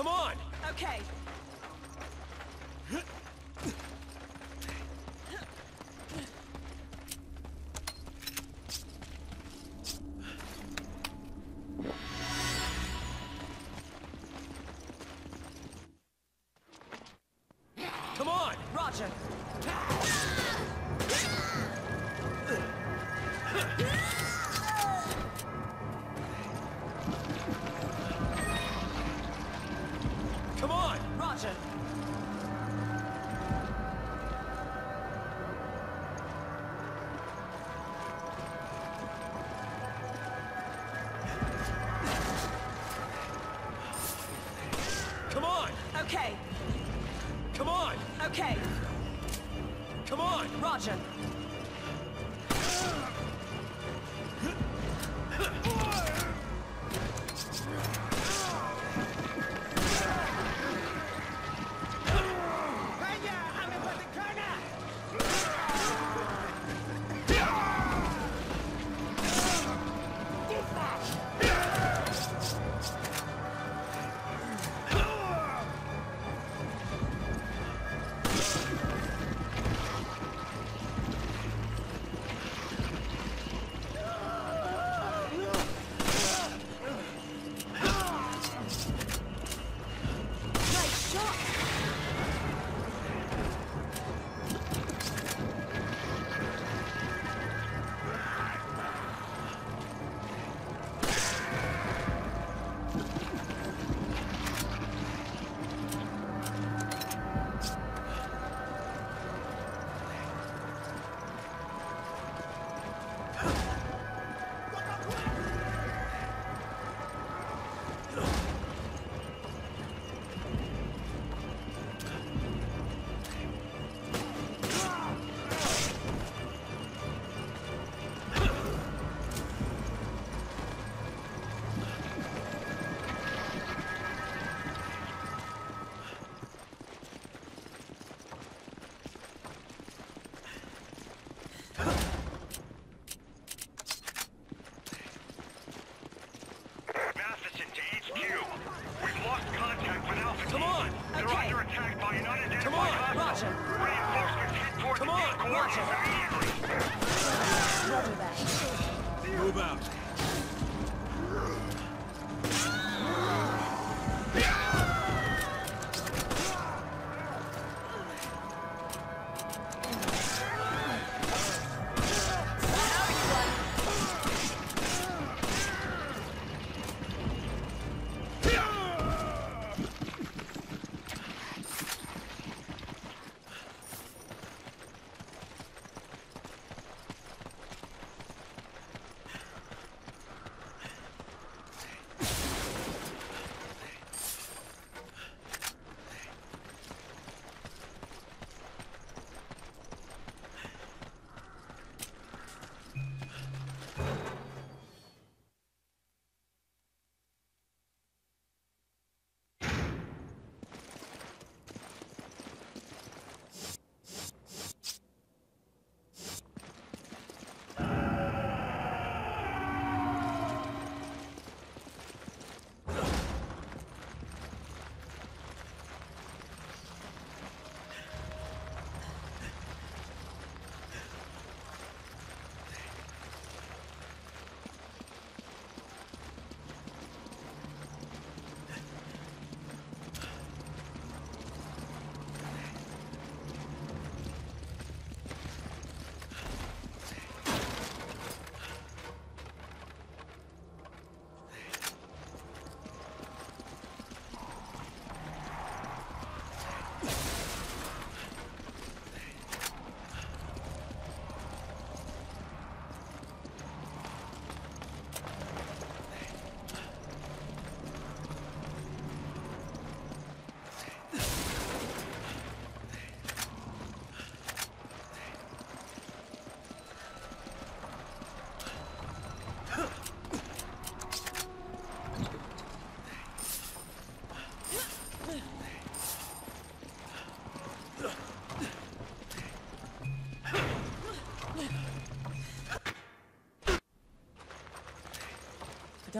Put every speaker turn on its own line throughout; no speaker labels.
Come on!
Okay, okay.
Come on!
Roger.
Move out.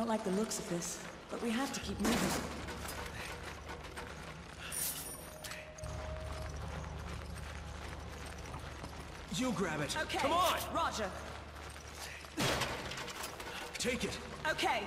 I don't like the looks of this, but we have to keep moving.
You grab it.
Okay.
Come on.
Roger.
Take it.
Okay.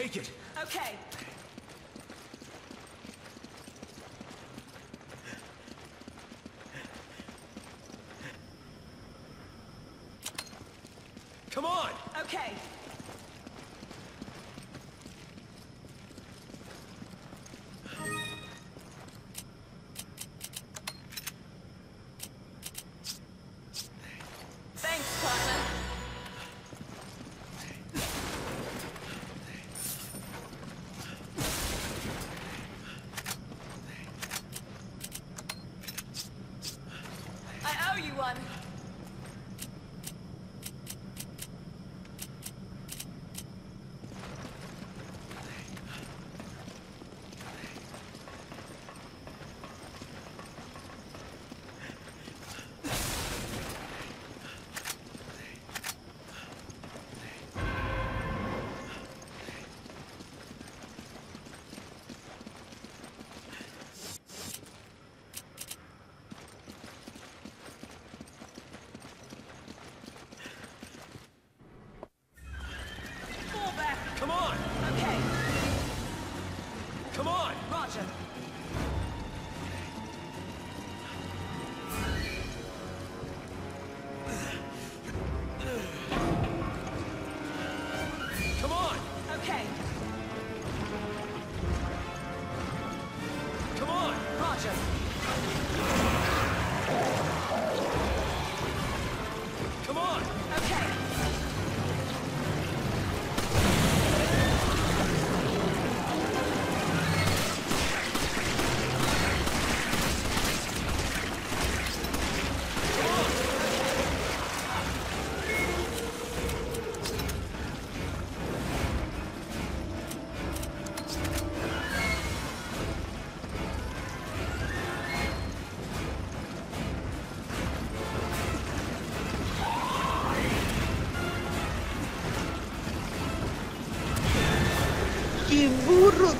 Take it.
Okay.
Come on.
Okay.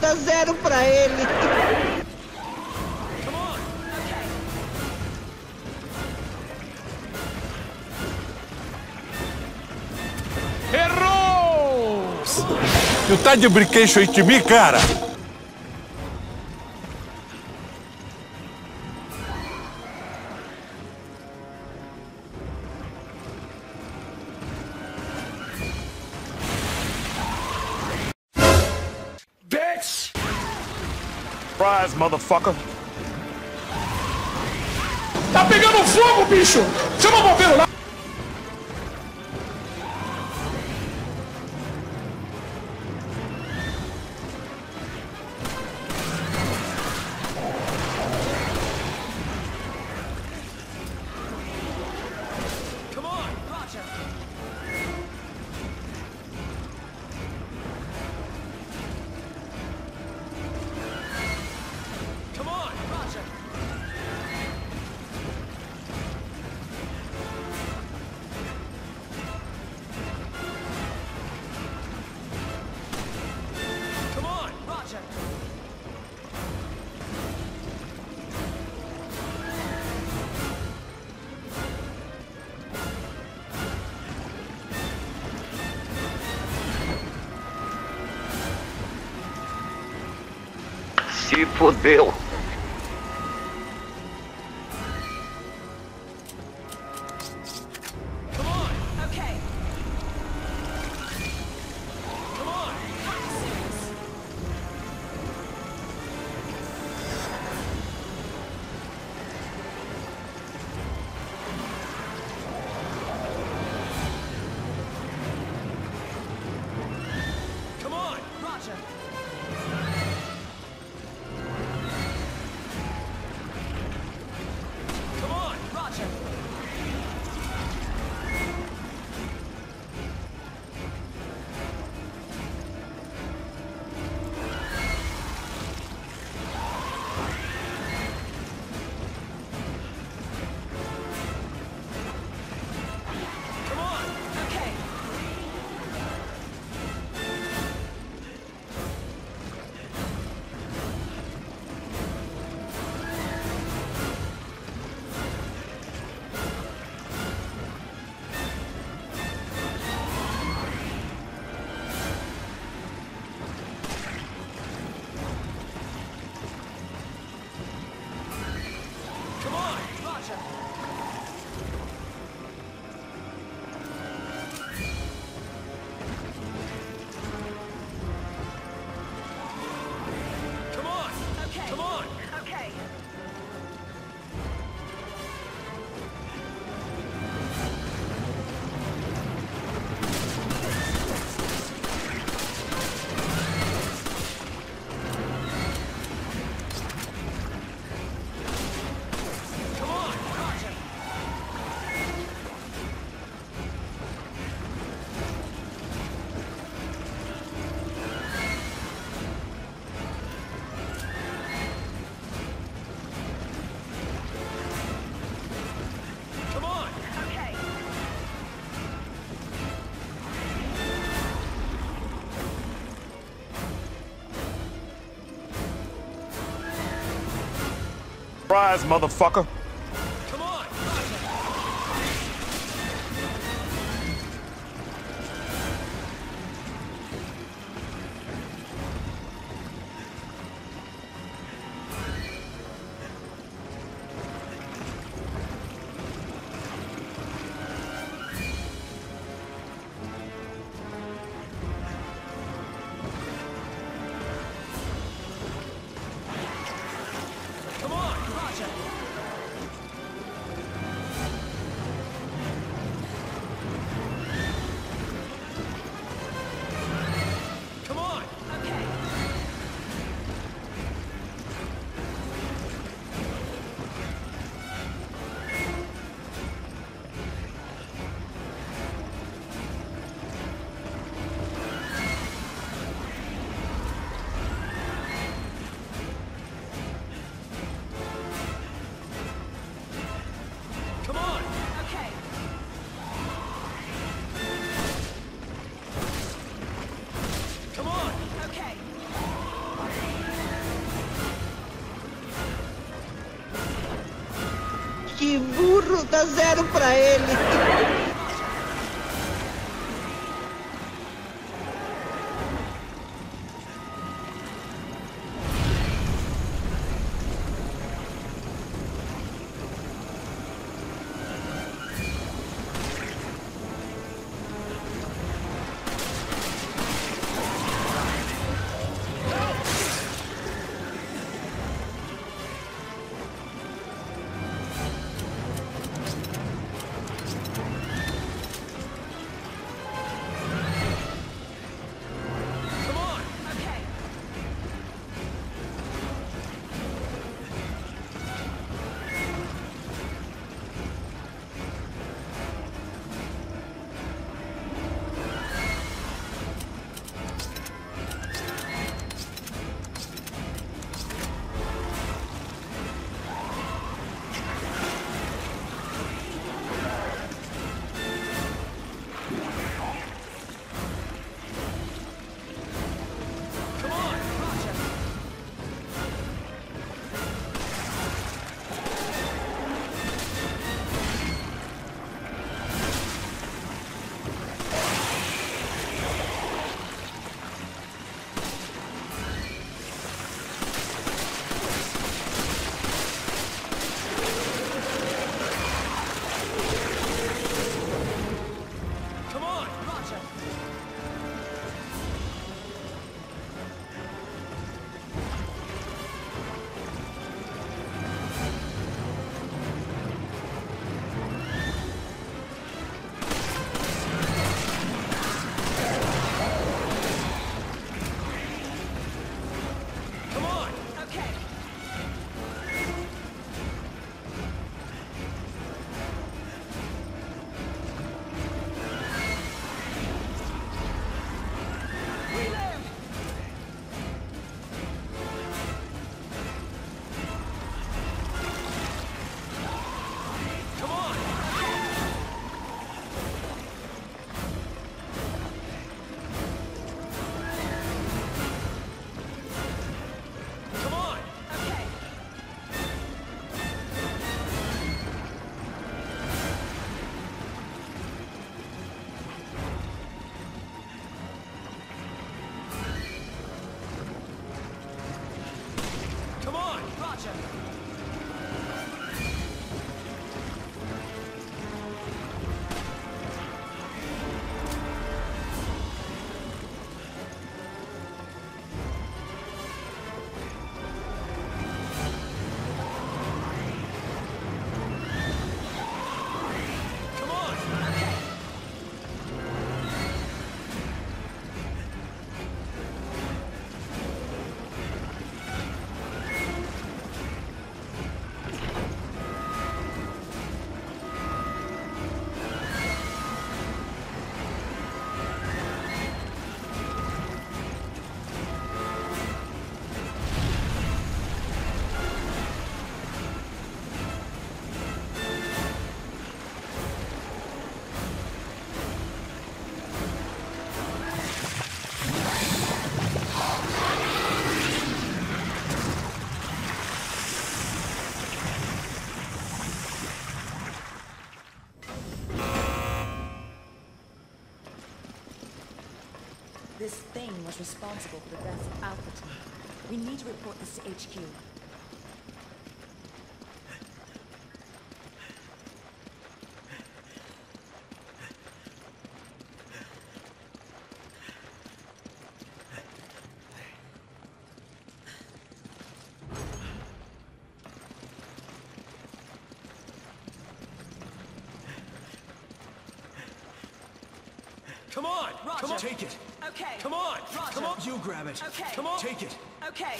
Dá zero pra ele.
Errou! Tu tá de brinquedo de mim, cara? Surprise, motherfucker.
Tá pegando fogo, bicho! Chama o bombeiro lá!
Ih, fodeu.
Come on!
Surprise, motherfucker.
Dá zero pra ele.
This thing was responsible for the death of Alpha We need to report this to HQ.
Come on! Come on!
Roger.
Take it!
Okay.
Come on!
Roger.
Come on! You grab it!
Okay.
Come on! Take it!
Okay.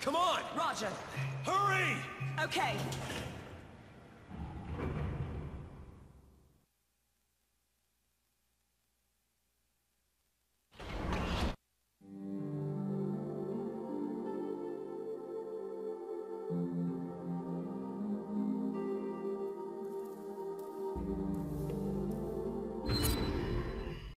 Come on!
Roger.
Hurry!
Okay.